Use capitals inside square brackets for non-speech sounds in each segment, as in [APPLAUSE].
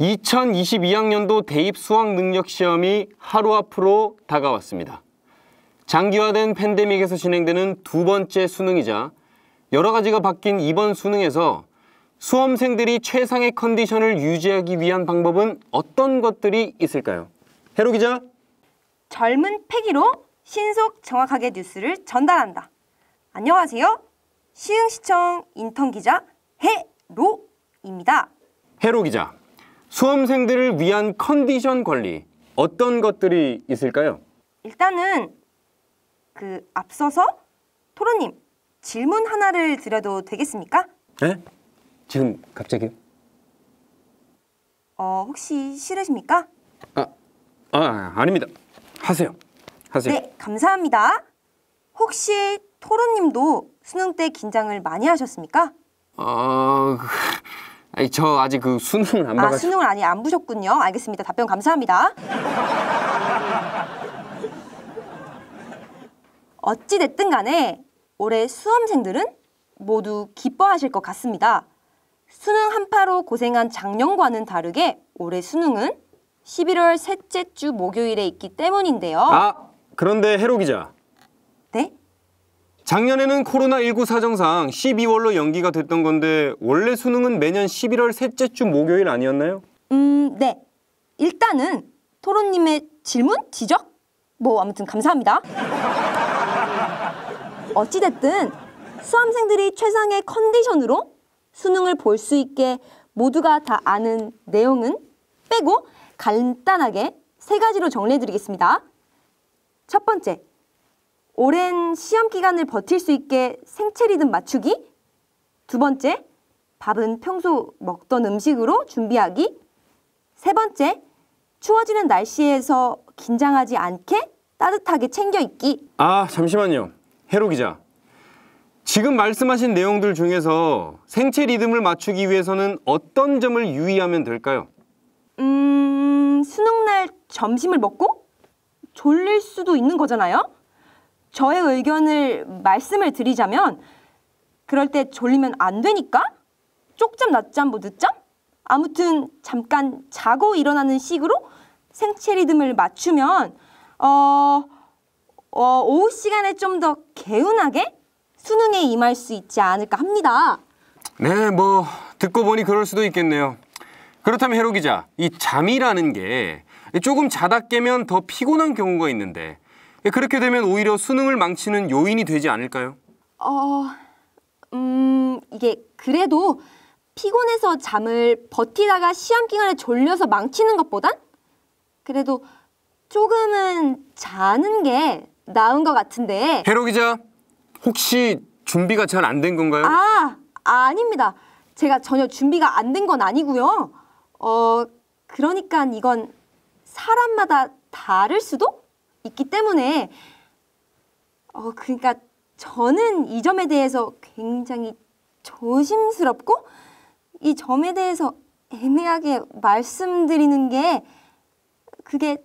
2022학년도 대입 수학 능력 시험이 하루 앞으로 다가왔습니다. 장기화된 팬데믹에서 진행되는 두 번째 수능이자 여러 가지가 바뀐 이번 수능에서 수험생들이 최상의 컨디션을 유지하기 위한 방법은 어떤 것들이 있을까요? 해로 기자. 젊은 패기로 신속 정확하게 뉴스를 전달한다. 안녕하세요. 시흥시청 인턴 기자 해로입니다. 해로 기자. 수험생들을 위한 컨디션 관리 어떤 것들이 있을까요? 일단은 그 앞서서 토로님 질문 하나를 드려도 되겠습니까? 네? 지금 갑자기요? 어 혹시 싫으십니까? 아, 아 아닙니다. 하세요. 하세요. 네 감사합니다. 혹시 토로님도 수능 때 긴장을 많이 하셨습니까? 어, 그, 아니, 저 아직 그 수능을 안 아 봐가지고. 수능을 아니 안 보셨군요. 알겠습니다. 답변 감사합니다. 어찌 됐든 간에 올해 수험생들은 모두 기뻐하실 것 같습니다. 수능 한파로 고생한 작년과는 다르게 올해 수능은 11월 셋째 주 목요일에 있기 때문인데요. 아, 그런데 해로 기자. 네? 작년에는 코로나19 사정상 12월로 연기가 됐던 건데 원래 수능은 매년 11월 셋째 주 목요일 아니었나요? 음, 네. 일단은 토론님의 질문, 지적? 뭐 아무튼 감사합니다. [LAUGHS] 어찌됐든 수험생들이 최상의 컨디션으로 수능을 볼 수 있게 모두가 다 아는 내용은 빼고 간단하게 세 가지로 정리해드리겠습니다. 첫 번째, 오랜 시험 기간을 버틸 수 있게 생체 리듬 맞추기. 두 번째, 밥은 평소 먹던 음식으로 준비하기. 세 번째, 추워지는 날씨에서 긴장하지 않게 따뜻하게 챙겨 입기. 아, 잠시만요. 해로 기자. 지금 말씀하신 내용들 중에서 생체 리듬을 맞추기 위해서는 어떤 점을 유의하면 될까요? 음, 수능 날 점심을 먹고 졸릴 수도 있는 거잖아요? 저의 의견을 말씀을 드리자면 그럴 때 졸리면 안 되니까 쪽잠 낮잠 뭐 늦잠? 아무튼 잠깐 자고 일어나는 식으로 생체 리듬을 맞추면 어, 어 오후 시간에 좀 더 개운하게 수능에 임할 수 있지 않을까 합니다. 네, 뭐 듣고 보니 그럴 수도 있겠네요. 그렇다면 해로 기자, 이 잠이라는 게 조금 자다 깨면 더 피곤한 경우가 있는데 그렇게 되면 오히려 수능을 망치는 요인이 되지 않을까요? 어, 음, 이게 그래도 피곤해서 잠을 버티다가 시험 기간에 졸려서 망치는 것보단 그래도 조금은 자는 게 나은 것 같은데. 해로 기자, 혹시 준비가 잘 안 된 건가요? 아, 아닙니다. 제가 전혀 준비가 안 된 건 아니고요. 어, 그러니까 이건 사람마다 다를 수도 있기 때문에 어, 그러니까 저는 이 점에 대해서 굉장히 조심스럽고 이 점에 대해서 애매하게 말씀드리는 게 그게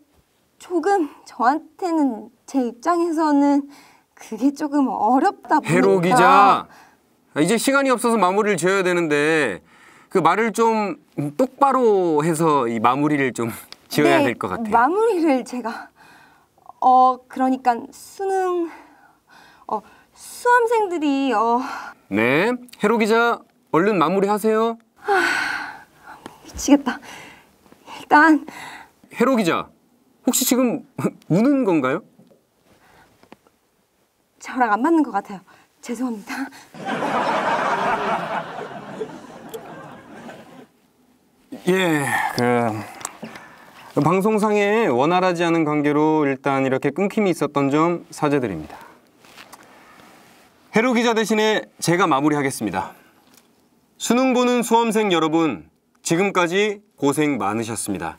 조금 저한테는 제 입장에서는 그게 조금 어렵다 보니까 해로 기자, 이제 시간이 없어서 마무리를 지어야 되는데 그 말을 좀 똑바로 해서 이 마무리를 좀 [LAUGHS] 지어야 네, 될것 같아요. 마무리를 제가 어 그러니까 수능 어 수험생들이 어 네, 해로 기자, 얼른 마무리하세요. 미치겠다. 일단 해로 기자, 혹시 지금 [LAUGHS] 우는 건가요? 저랑 안 맞는 것 같아요. 죄송합니다. 예, 그 방송상에 원활하지 않은 관계로 일단 이렇게 끊김이 있었던 점 사죄드립니다. 해로 기자 대신에 제가 마무리하겠습니다. 수능 보는 수험생 여러분, 지금까지 고생 많으셨습니다.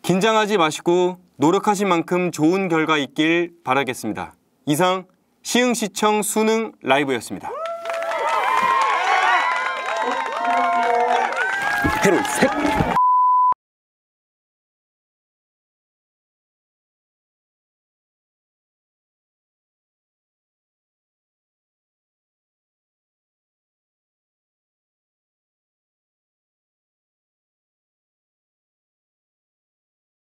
긴장하지 마시고 노력하신 만큼 좋은 결과 있길 바라겠습니다. 이상 시흥시청 수능 라이브였습니다. 해로 셋!